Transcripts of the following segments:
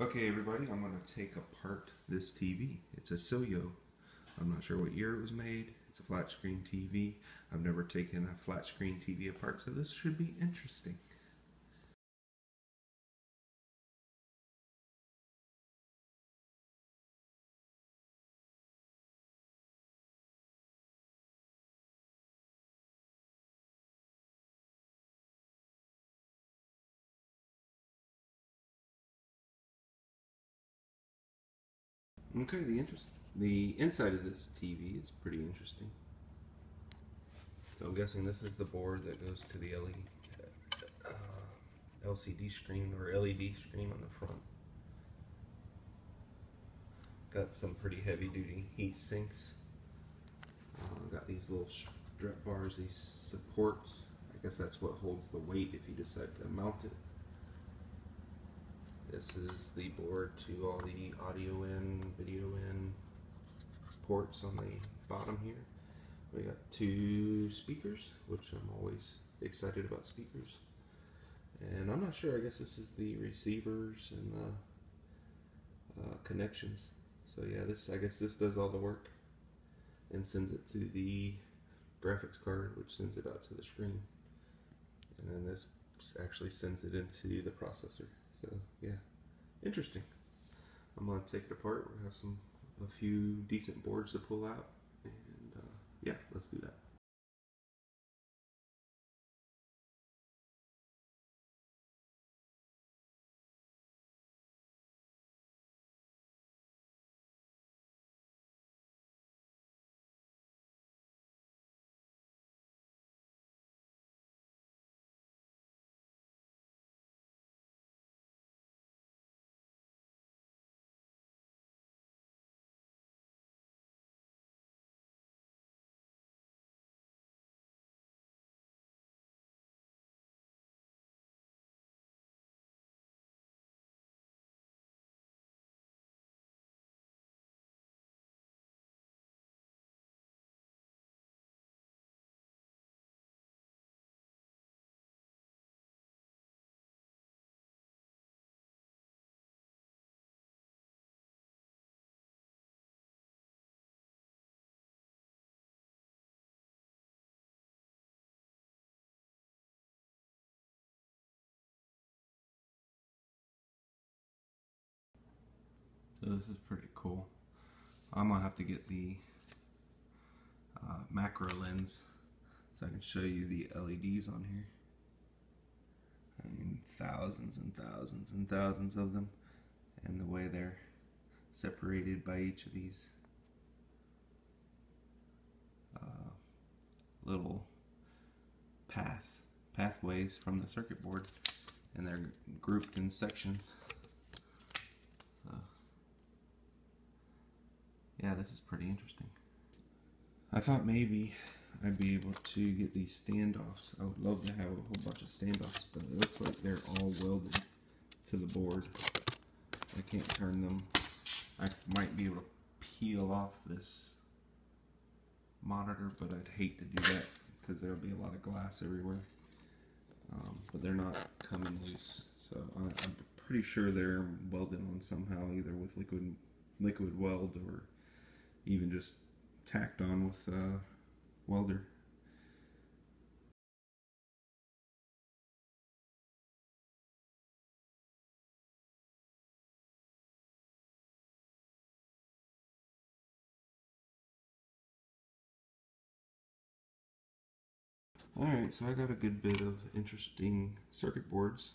Okay, everybody, I'm going to take apart this TV. It's a Soyo. I'm not sure what year it was made. It's a flat screen TV. I've never taken a flat screen TV apart, so this should be interesting. Okay, the interest, the inside of this TV is pretty interesting. So I'm guessing this is the board that goes to the LED, uh, LCD screen or LED screen on the front. Got some pretty heavy duty heat sinks. Uh, got these little strap bars, these supports. I guess that's what holds the weight if you decide to mount it. This is the board to all the audio in, video in ports on the bottom here. We got two speakers, which I'm always excited about speakers. And I'm not sure, I guess this is the receivers and the uh, connections. So yeah, this I guess this does all the work and sends it to the graphics card, which sends it out to the screen. And then this actually sends it into the processor. So yeah, interesting. I'm gonna take it apart. We have some a few decent boards to pull out, and uh, yeah, let's do that. This is pretty cool. I'm gonna have to get the uh, macro lens so I can show you the LEDs on here. I mean, thousands and thousands and thousands of them, and the way they're separated by each of these uh, little paths, pathways from the circuit board, and they're grouped in sections. Yeah, this is pretty interesting. I thought maybe I'd be able to get these standoffs. I would love to have a whole bunch of standoffs, but it looks like they're all welded to the board. I can't turn them. I might be able to peel off this monitor, but I'd hate to do that because there'll be a lot of glass everywhere. Um, but they're not coming loose, so I'm pretty sure they're welded on somehow, either with liquid liquid weld or even just tacked on with a welder. Alright, so I got a good bit of interesting circuit boards.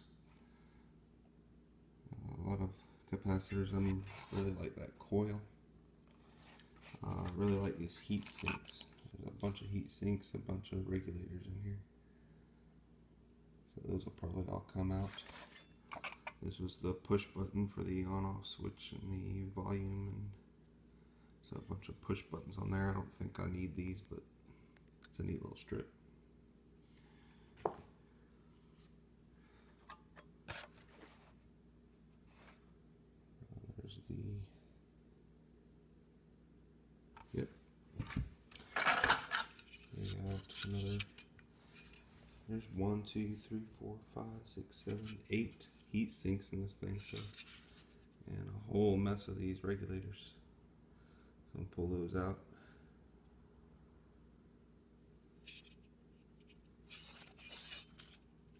A lot of capacitors. I mean, really like that coil. I uh, really like these heat sinks. There's a bunch of heat sinks, a bunch of regulators in here. So those will probably all come out. This was the push button for the on-off switch and the volume and so a bunch of push buttons on there. I don't think I need these, but it's a neat little strip. another there's one two three four five six seven eight heat sinks in this thing so and a whole mess of these regulators. So I'm pull those out.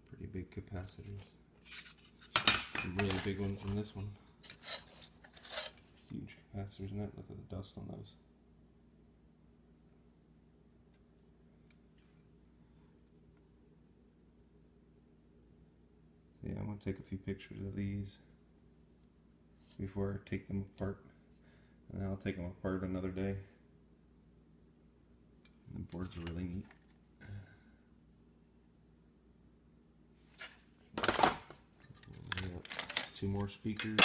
Pretty big capacitors. Some really big ones in this one. Huge capacitors in that. Look at the dust on those. Yeah, I'm gonna take a few pictures of these before I take them apart. And then I'll take them apart another day. The boards are really neat. Two more speakers.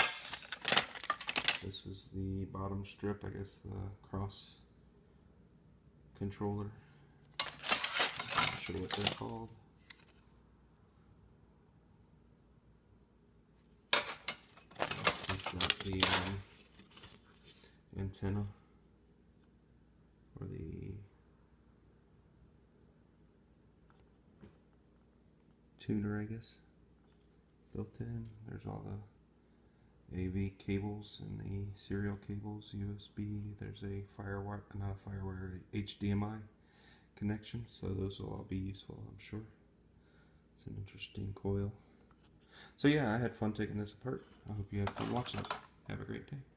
This was the bottom strip, I guess the cross controller. I'm Not sure what they're called. This is got the um, antenna or the tuner, I guess, built in. There's all the AV cables and the serial cables, USB. There's a firewire, not a firewire, HDMI connection. So those will all be useful, I'm sure. It's an interesting coil. So yeah, I had fun taking this apart. I hope you had fun watching it. Have a great day.